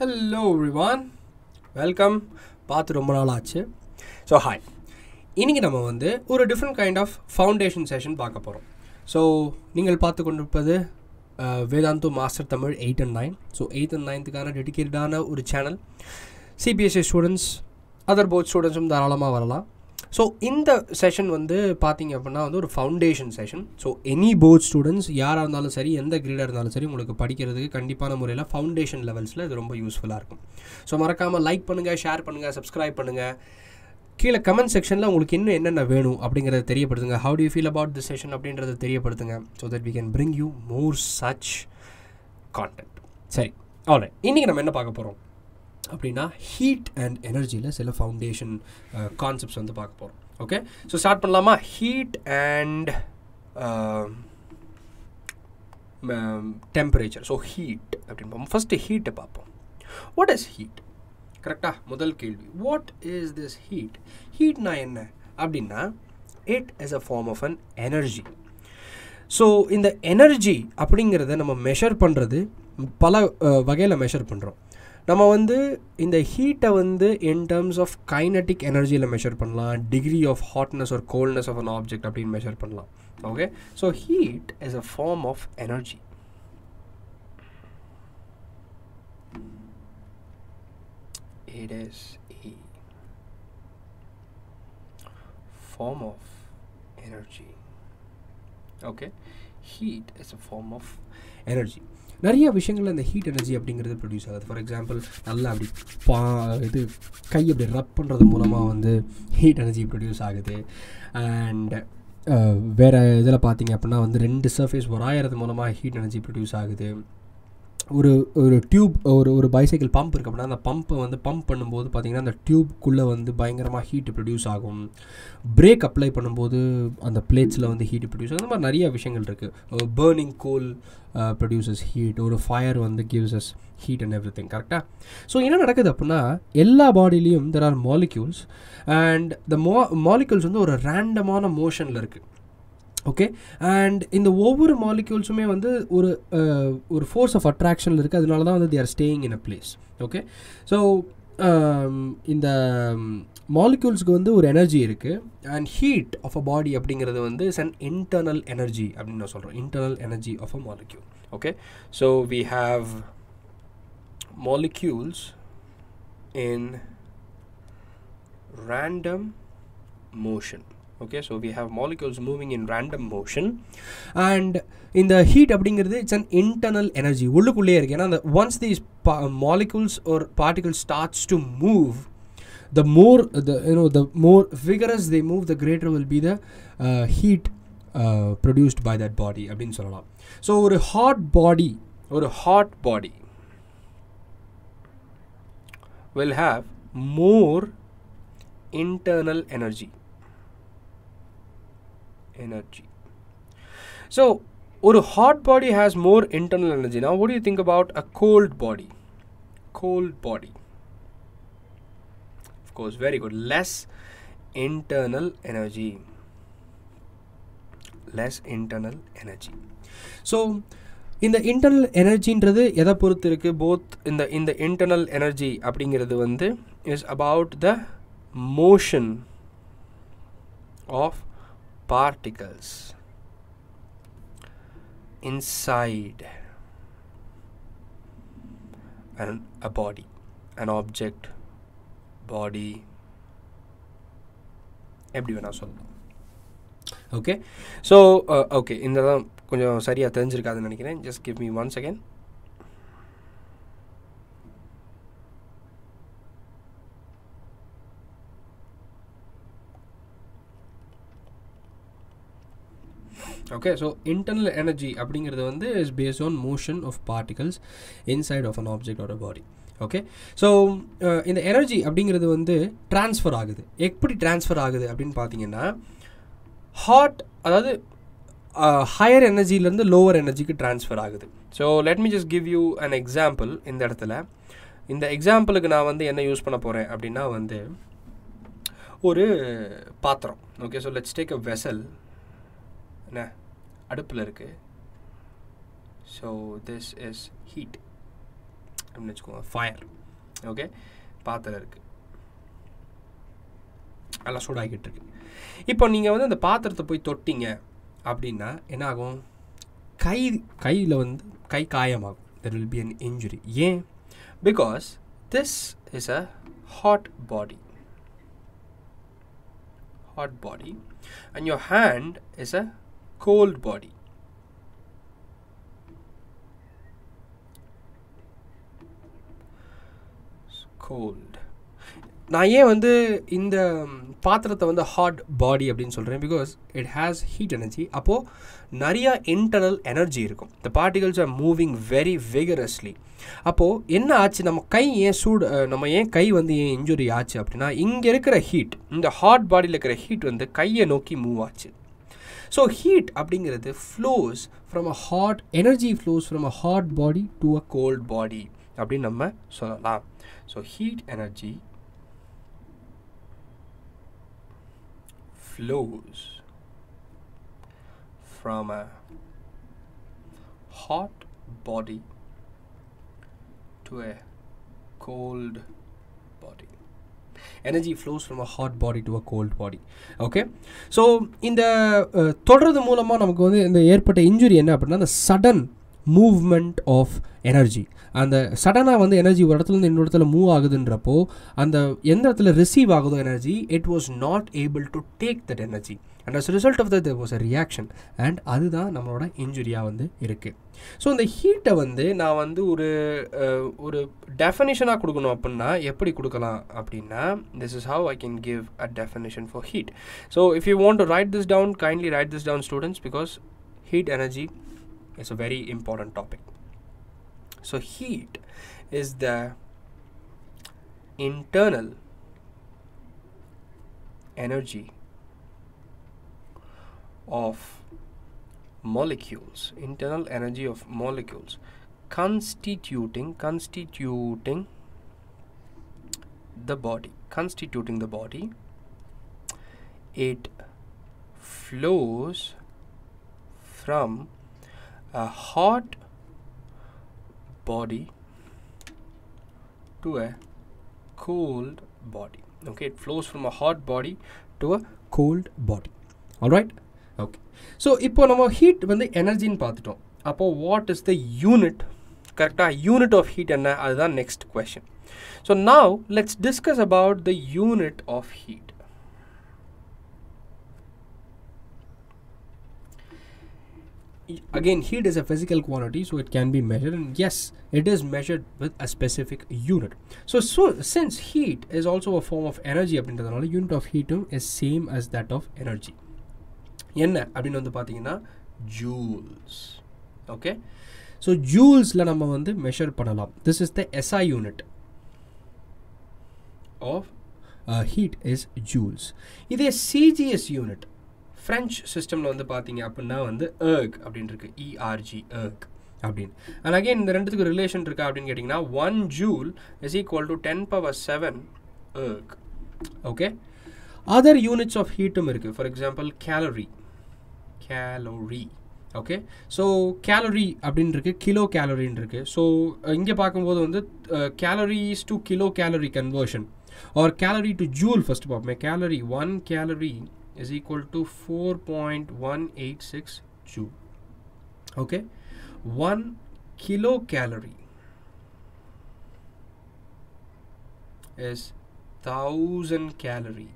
Hello ரிவான் welcome பார்த்து ரொம்ப நாள் ஆச்சு ஸோ ஹாய் இன்றைக்கி நம்ம வந்து ஒரு different kind of foundation session பார்க்க போகிறோம் ஸோ நீங்கள் பார்த்து கொண்டிருப்பது Vedantu master Tamil eight and nine so eighth and நைன்த்துக்கான டெடிக்கேட்டடான ஒரு channel CBSE students other board ஸ்டூடெண்ட்ஸும் தாராளமாக வரலாம். ஸோ இந்த செஷன் வந்து பார்த்தீங்க அப்படின்னா வந்து ஒரு foundation session so any board students யாராக இருந்தாலும் சரி எந்த கிரேடாக இருந்தாலும் சரி உங்களுக்கு படிக்கிறதுக்கு கண்டிப்பான முறையில் ஃபவுண்டேஷன் லெவல்ஸில் இது ரொம்ப யூஸ்ஃபுல்லாக இருக்கும். ஸோ மறக்காமல் லைக் பண்ணுங்கள் ஷேர் பண்ணுங்கள் சப்ஸ்கிரைப் பண்ணுங்கள் கீழே கமெண்ட் செக்ஷனில் உங்களுக்கு இன்னும் என்னென்ன வேணும் அப்படிங்கிறத தெரியப்படுத்துங்க. How do you feel about the session அப்படின்றத தெரியப்படுத்துங்க. So that we can bring you more such content சரி ஆல்ரைட் இன்றைக்கி நம்ம என்ன பார்க்க போகிறோம் அப்படின்னா ஹீட் அண்ட் எனர்ஜியில் சில ஃபவுண்டேஷன் கான்செப்ட்ஸ் uh, வந்து பார்க்க போகிறோம் ஓகே ஸோ ஸ்டார்ட் பண்ணலாமா? Heat and temperature so heat அப்படின்னு ஃபஸ்ட்டு ஹீட்டை பார்ப்போம். வாட் இஸ் ஹீட் கரெக்டாக முதல் கேள்வி. வாட் இஸ் திஸ் ஹீட் ஹீட்னா என்ன? அப்படின்னா it is a form of an energy so இந்த எனர்ஜி அப்படிங்கிறத நம்ம மெஷர் பண்ணுறது பல uh, வகையில் மெஷர் பண்ணுறோம் நம்ம வந்து இந்த ஹீட்டை வந்து இன் டேர்ம்ஸ் ஆஃப் கைனட்டிக் எனர்ஜியில் மெஷர் பண்ணலாம். டிகிரி ஆஃப் ஹாட்னஸ் ஒரு கோல்ட்னஸ் ஆஃப் அன் ஆப்ஜெக்ட் அப்படின்னு மெஷர் பண்ணலாம். Okay so heat is a form of energy it is a form of energy. Okay? Heat is a form of energy. நிறைய விஷயங்கள் இந்த heat energy அப்படிங்கிறது produce ஆகுது. For example நல்லா அப்படி பா இது கை அப்படி ரப் பண்ணுறது மூலமாக வந்து ஹீட் எனர்ஜி ப்ரொடியூஸ் ஆகுது. அண்ட் வேறு இதில் பார்த்தீங்க அப்படின்னா வந்து ரெண்டு சர்ஃபேஸ் உராயறது மூலமாக ஹீட் எனர்ஜி ப்ரொடியூஸ் ஆகுது. ஒரு ஒரு டியூப் ஒரு ஒரு பைசைக்கிள் பம்ப் இருக்கு அப்படின்னா அந்த பம்பை வந்து பம்ப் பண்ணும்போது பார்த்தீங்கன்னா அந்த டியூப்குள்ளே வந்து பயங்கரமாக ஹீட் ப்ரொடியூஸ் ஆகும். பிரேக் அப்ளை பண்ணும்போது அந்த பிளேட்ஸில் வந்து ஹீட் ப்ரொடியூஸ் ஆகும். அந்த மாதிரி நிறைய விஷயங்கள் இருக்குது பேர்னிங் கோல் ப்ரொடியூசஸ் ஹீட் ஒரு ஃபயர் வந்து gives us heat and everything கரெக்டாக ஸோ என்ன நடக்குது அப்படின்னா எல்லா பாடியிலையும் there are molecules and the mo molecules வந்து ஒரு ரேண்டமான மோஷனில் இருக்குது ஓகே அண்ட் இந்த ஒவ்வொரு மாலிக்யூல்ஸுமே வந்து ஒரு uh, ஒரு ஃபோர்ஸ் ஆஃப் அட்ராக்ஷனில் இருக்குது அதனால தான் வந்து there staying in a place okay so இந்த um, மாலிக்யூல்ஸ்க்கு வந்து ஒரு எனர்ஜி இருக்குது and heat of a body அப்படிங்கிறது வந்து இஸ் அன் இன்டர்னல் எனர்ஜி அப்படின்னு நான் சொல்கிறோம் internal energy of a molecule okay so we have molecules in random motion okay so we have molecules moving in random motion and இந்த heat அப்படிங்கிறது it's an internal energy உள்ளுக்குள்ளேயே இருக்கு ஏன்னா அந்த once these molecules ஒரு particle starts to move the more the you know the more vigorous they move the greater will be the uh, heat uh, produced by that body அப்படின்னு சொல்லலாம் so ஒரு hot பாடி ஒரு hot body will have more internal energy energy so ஒரு hot body has more internal energy now what do you think about a cold body cold body of course very good less internal energy less internal energy so இந்த internal எனர்ஜின்றது எதை பொறுத்து இருக்குது both இந்த இந்த internal energy அப்படிங்கிறது வந்து is about the motion of particles inside an, a body an object body எப்படி வேணால் சொல்லலாம். ஓகே ஸோ ஓகே இந்த தான் கொஞ்சம் சரியாக தெரிஞ்சிருக்காதுன்னு நினைக்கிறேன். Just give me one second okay so internal energy அப்படிங்கிறது வந்து is base on motion of particles inside of an object or body okay so இந்த எனர்ஜி அப்படிங்கிறது வந்து ட்ரான்ஸ்ஃபர் ஆகுது. எப்படி ட்ரான்ஸ்ஃபர் ஆகுது அப்படின்னு பார்த்தீங்கன்னா ஹாட் அதாவது ஹையர் எனர்ஜிலேருந்து லோவர் எனர்ஜிக்கு ட்ரான்ஸ்ஃபர் ஆகுது. So let me just give you an example இந்த இடத்துல. இந்த எக்ஸாம்பிளுக்கு நான் வந்து என்ன யூஸ் பண்ண போகிறேன் அப்படின்னா வந்து ஒரு பாத்திரம். Okay so let's take a vessel என்ன? அடுப்பில் இருக்குது ஸோ திஸ் இஸ் ஹீட் அப்படின்னு வச்சுக்கோங்க ஃபயர் ஓகே பாத்திரம் இருக்குது நல்லா சூடாகிட்டு இருக்கு. இப்போ நீங்கள் வந்து அந்த பாத்திரத்தை போய் தொட்டிங்க அப்படின்னா என்ன ஆகும் கை கையில் வந்து கை காயமாகும். There will be an injury ஏன்? Because this is a hot body hot body and your hand is a cold body. Cold நான் ஏன் வந்து இந்த பாத்திரத்தை வந்து ஹாட் பாடி அப்படின்னு சொல்கிறேன் because it has heat energy அப்போது நிறையா இன்டர்னல் எனர்ஜி இருக்கும். The particles are moving very vigorously அப்போது என்ன ஆச்சு? நம்ம கை ஏன் சூடு நம்ம ஏன் கை வந்து ஏன் இன்ஜுரி ஆச்சு அப்படின்னா இங்கே இருக்கிற ஹீட் இந்த ஹாட் பாடியில் இருக்கிற ஹீட் வந்து கையை நோக்கி மூவ் ஆச்சு. ஸோ ஹீட் அப்படிங்கிறது flows from a hot energy flows from a hot body to a cold body அப்படின்னு நம்ம சொல்லலாம் so heat energy flows from a hot body to a cold body. Energy flows from a hot body to a cold body okay so இந்த uh, தொடர்றது மூலமாக நமக்கு வந்து இந்த ஏற்பட்ட இன்ஜுரி என்ன அப்படின்னா அந்த சடன் மூவ்மெண்ட் ஆஃப் எனர்ஜி அந்த சடனாக வந்து எனர்ஜி ஒரு இடத்துலேருந்து இன்னொரு இடத்துல மூவ் ஆகுதுன்றப்போ அந்த எந்த இடத்துல ரிசீவ் ஆகுதோ energy it was not able to take that energy and as result of that was a reaction and அதுதான் நம்மளோட இன்ஜுரியாக வந்து இருக்குது ஸோ இந்த ஹீட்டை வந்து நான் வந்து ஒரு ஒரு டெஃபனிஷனாக கொடுக்கணும் அப்படின்னா எப்படி கொடுக்கலாம் அப்படின்னா this is how I can give a definition for heat so if you want to write this down kindly write this down students because heat energy is a very important topic so heat is the internal energy of molecules, internal energy of molecules constituting constituting the body, constituting the body. It flows from a hot body to a cold body okay it flows from a hot body to a cold body all right okay so இப்போ நம்ம heat வந்து எனர்ஜின்னு பார்த்துட்டோம் அப்போ what is the unit கரெக்டாக unit of heat என்ன அதுதான் next question so now let's discuss about the unit of heat again heat is a physical quantity so it can be measured and yes it is measured with a specific unit so, so since heat is also a form of energy அப்படின்றதுனால unit of heat is same as that of energy என்ன அப்படின்னு வந்து பார்த்தீங்கன்னா joules okay so ஜூல்ஸில் நம்ம வந்து measure பண்ணலாம். This is the SI unit of heat is joules இதே CGS unit French சிஸ்டமில் வந்து பார்த்தீங்க அப்படின்னா வந்து ஏர்க் அப்படின்னு இருக்கு. இஆர்ஜி ஏர்க் அப்படின்னு. அண்ட் அகைன் இந்த ரெண்டுத்துக்கு ரிலேஷன் இருக்கா அப்படின்னு கேட்டிங்கன்னா one joule is equal to ten power seven erg okay other units of ஹீட்டும் இருக்குது for example calorie calorie okay so calorie அப்படின்னு இருக்கு கிலோ கேலரின்னு இருக்கு ஸோ இங்கே பார்க்கும்போது வந்து calories to kilo calorie conversion or calorie to joule first பார்ப்போமே. Calorie one calorie is equal to 4.186 joule. Okay? 1 kilocalorie is 1000 calorie.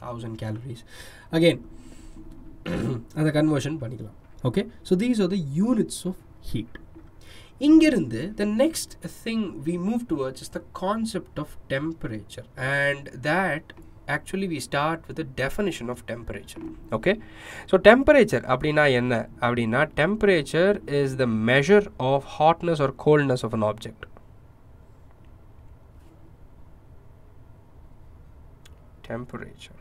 1000 calories. Again அந்த conversion பண்ணிக்கலாம் okay so these are the units of heat இங்கிருந்து the next thing we move towards is the concept of temperature and that actually we start with the definition of temperature okay so temperature அப்படின்னா என்ன அப்படின்னா temperature is the measure of hotness or coldness of an object temperature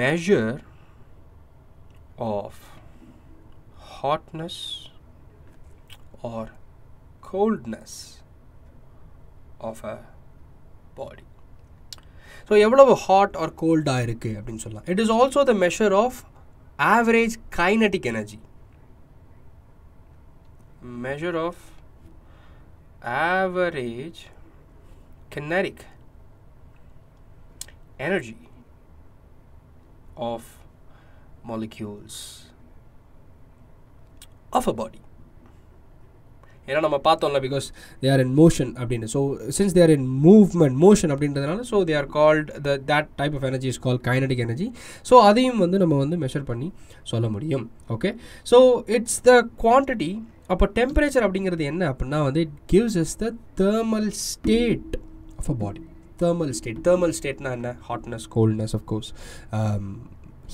measure of hotness or coldness of a body so எவ்வளவு hot R கோல்டாக இருக்குது அப்படின்னு சொல்லலாம் it is also the measure of average kinetic energy measure of average kinetic energy Of molecules of a body. ஏன்னா நம்ம பார்த்தோம்ல because they are in motion அப்படின்னு. So since they're in movement motion அப்படின்றதுனால so they are called the that type of energy is call kinetic energy so அதையும் வந்து நம்ம வந்து measure பண்ணி சொல்ல முடியும். Okay so it's the quantity அப்போ டெம்பரேச்சர் அப்படிங்கிறது என்ன? அப்படின்னா வந்து it gives is the thermal state of a body thermal state thermal ஸ்டேட்னா என்ன? Hotness coldness of course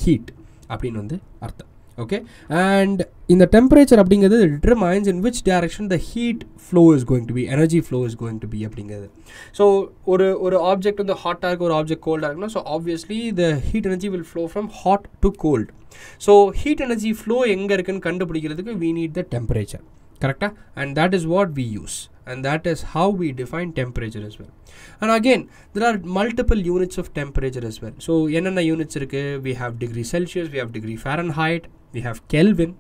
heat அப்படின்னு வந்து அர்த்தம். ஓகே அண்ட் இந்த டெம்பரேச்சர் அப்படிங்கிறது determines in which direction the heat flow is going to be energy flow is going to be அப்படிங்கிறது. So ஒரு ஒரு object வந்து ஹாட்டாக இருக்குது ஒரு ஆப்ஜெக்ட் கோல்டாக இருக்குன்னா so obviously the heat energy will flow from hot to cold so heat energy flow எங்கே இருக்குன்னு கண்டுபிடிக்கிறதுக்கு வி நீட் த டெம்பரேச்சர் கரெக்டாக and that is what we use and that is how we define temperature as well and again there are multiple units of temperature as well so என்னென்ன units இருக்கு we have degree celsius we have degree fahrenheit we have kelvin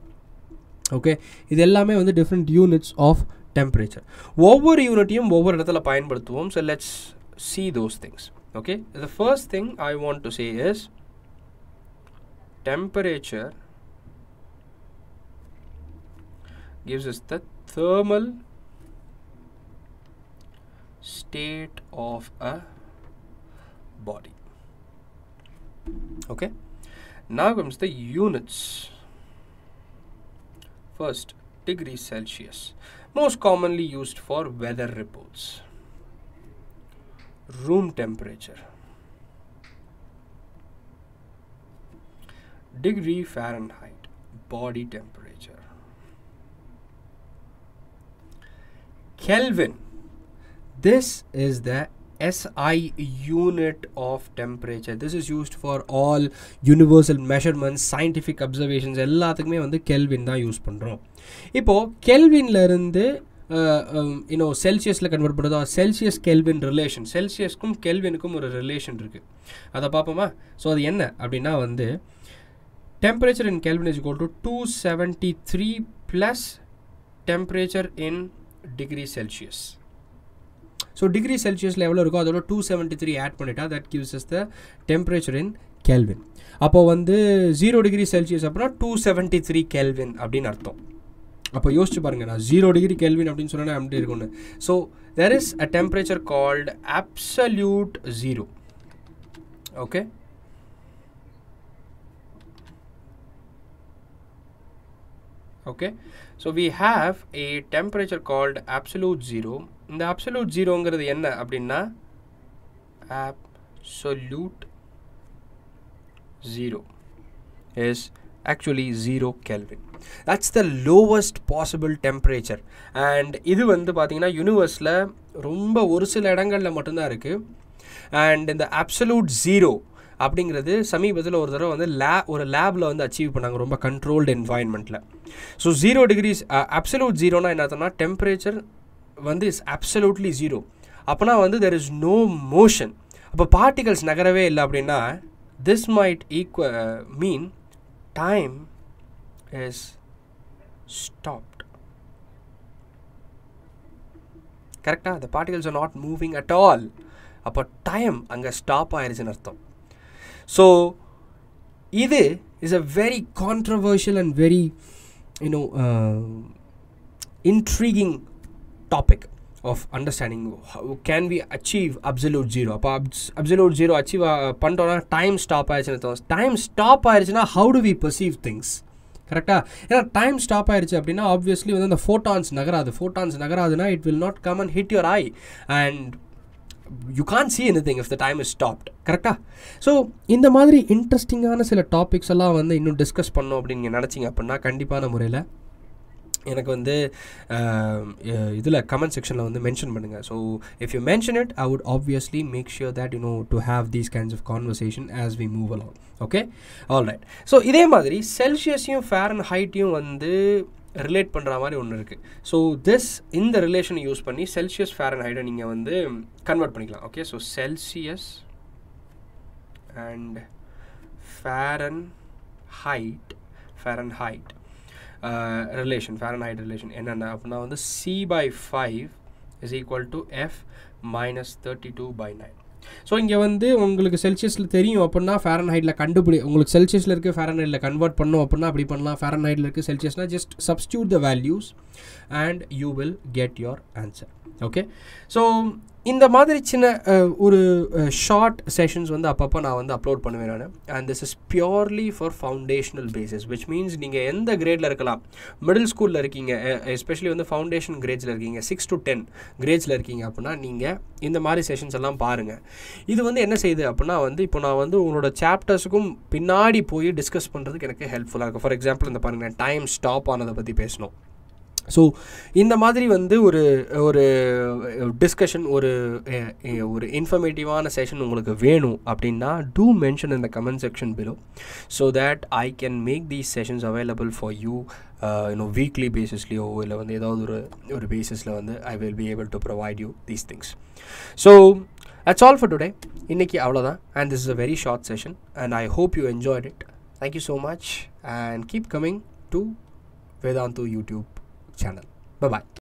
okay இது எல்லாமே வந்து different units of temperature ஒவ்வொரு யூனிட்டையும் ஒவ்வொரு இடத்துல பயன்படுத்துவோம் so let's see those things okay the first thing i want to say is temperature gives us the thermal state of a body. Okay? Now comes the units. First degree celsius. Most commonly used for weather reports. Room temperature. Degree fahrenheit. Body temperature. Kelvin this is the SI unit of temperature. This is used for all universal measurements scientific observations எல்லாத்துக்குமே வந்து kelvin தான் use பண்ணுறோம் இப்போது கெல்வின்லேருந்து இன்னும் செல்சியஸில் convert பண்ணுறதோ Celsius Kelvin relation செல்சியஸ்க்கும் கெல்வினுக்கும் ஒரு ரிலேஷன் இருக்குது அதை பார்ப்போமா ஸோ அது என்ன அப்படின்னா வந்து temperature in Kelvin is equal to two seventy three plus temperature in degree Celsius so degree செல்சியஸில் எவ்வளோ இருக்கோ அதோட டூ செவன்ட்டி த்ரீ ஆட் பண்ணிட்டா that gives is the temperature in Kelvin அப்போ வந்து ஜீரோ டிகிரி செல்சியஸ் அப்படின்னா டூ செவன்ட்டி த்ரீ கெல்வின் அப்படின்னு அர்த்தம். அப்போ யோசிச்சு பாருங்கள் நான் ஜீரோ டிகிரி கெல்வின் அப்படின்னு சொன்னா அப்படி இருக்கும்னு? So there is a temperature called absolute zero okay okay? So we have a temperature called absolute zero. இந்த அப்சல்யூட் ஜீரோங்கிறது என்ன அப்படின்னா absolute zero is actually zero kelvin. That's the lowest possible temperature and இது வந்து பார்த்திங்கன்னா யூனிவர்ஸில் ரொம்ப ஒரு சில இடங்களில் மட்டும்தான் இருக்குது அண்ட் இந்த அப்சலூட் ஜீரோ அப்படிங்கிறது சமீபத்தில் ஒரு தடவை வந்து லே ஒரு லேபில் வந்து அச்சீவ் பண்ணாங்க ரொம்ப கண்ட்ரோல்டு என்வாயன்மெண்ட்டில் ஸோ ஜீரோ டிகிரிஸ் அப்சல்யூட் ஜீரோனா என்ன ஆகுதுன்னா டெம்பரேச்சர் வந்து இஸ் அப்சல்யூட்லி ஜீரோ அப்போனா வந்து தெர் இஸ் நோ மோஷன் அப்போ பார்ட்டிகல்ஸ் நகரவே இல்லை அப்படின்னா this might equal mean time is stopped கரெக்டாக the particles are not moving at all. அப்போ டைம் அங்கே ஸ்டாப் ஆயிடுச்சுன்னு அர்த்தம். ஸோ இது is a very controversial and very you know intriguing topic of understanding. How can we achieve absolute zero? அப்போ absolute zero achieve பண்ணிட்டோம்னா time stop ஆயிடுச்சுன்னு time stop ஆயிடுச்சுன்னா how do we perceive things கரெக்டாக ஏன்னா time stop ஆயிடுச்சு அப்படின்னா obviously வந்து அந்த ஃபோட்டான்ஸ் நகராது. Photons நகராதுன்னா it will not come and hit your eye and you can see anything if the time is stopped கரெக்டாக ஸோ இந்த மாதிரி இன்ட்ரெஸ்டிங்கான சில டாபிக்ஸ் எல்லாம் வந்து இன்னும் டிஸ்கஸ் பண்ணோம் அப்படின்னு நீங்கள் நினச்சிங்க அப்படின்னா கண்டிப்பான முறையில் எனக்கு வந்து இதில் கமெண்ட் செக்ஷனில் வந்து மென்ஷன் பண்ணுங்கள் so if you mention it I would obviously make sure that you know to have these kinds of conversation as we move along okay all right so இதே மாதிரி செல்சியஸையும் ஃபேர் அண்ட் ஹைட்டையும் வந்து relate பண்ணுற மாதிரி ஒன்று இருக்குது so this இந்த ரிலேஷனை use பண்ணி செல்சியஸ் ஃபேர் அண்ட் ஹைட்டை நீங்கள் வந்து கன்வெர்ட் பண்ணிக்கலாம். Okay so Celsius and Fahrenheit Fahrenheit relation Fahrenheit relation என்னென்ன அப்படின்னா வந்து C by five is equal to F minus thirty two by nine so இங்கே வந்து உங்களுக்கு செல்சியஸில் தெரியும் அப்படின்னா ஃபேரன்ஹைட்டில் கண்டுபிடி உங்களுக்கு செல்சியஸில் இருக்குது ஃபேரன்ஹைட்டில் கன்வெர்ட் பண்ணோம் அப்படின்னா அப்படி பண்ணலாம். ஃபேரன்ஹைட்டில் இருக்குது செல்சியஸ்னால் just substitute the values and you will get your answer okay so இந்த மாதிரி சின்ன ஒரு ஷார்ட் செஷன்ஸ் வந்து அப்பப்போ நான் வந்து அப்லோட் பண்ணுவேன் நான். And this is purely for foundational basis which means நீங்கள் எந்த கிரேடில் இருக்கலாம். மிடில் ஸ்கூலில் இருக்கீங்க எஸ்பெஷலி வந்து ஃபவுண்டேஷன் கிரேட்ஸில் இருக்கீங்க சிக்ஸ் டு டென் கிரேட்ஸில் இருக்கீங்க அப்படின்னா நீங்கள் இந்த மாதிரி செஷன்ஸ் எல்லாம் பாருங்கள் இது வந்து என்ன செய்யுது அப்படின்னா வந்து இப்போ நான் வந்து உங்களோட சாப்டர்ஸுக்கும் பின்னாடி போய் டிஸ்கஸ் பண்ணுறதுக்கு எனக்கு ஹெல்ப்ஃபுல்லாக இருக்கும். ஃபார் எக்ஸாம்பிள் இந்த பாருங்கள் டைம் ஸ்டாப் ஆனதை பற்றி பேசணும். ஸோ இந்த மாதிரி வந்து ஒரு ஒரு டிஸ்கஷன் ஒரு ஒரு இன்ஃபர்மேட்டிவான செஷன் உங்களுக்கு வேணும் அப்படின்னா டூ மென்ஷன் இந்த comment section below so that I can make these sessions available for you you know weekly பேசிஸ்லேயோ இல்லை வந்து ஏதாவது ஒரு ஒரு பேசிஸில் வந்து I will be able to provide you these things so that's all for today இன்னைக்கு அவ்வளோதான் and this is a very short session and I hope you enjoyed it thank you so much and keep coming to Vedantu YouTube channel. Bye bye.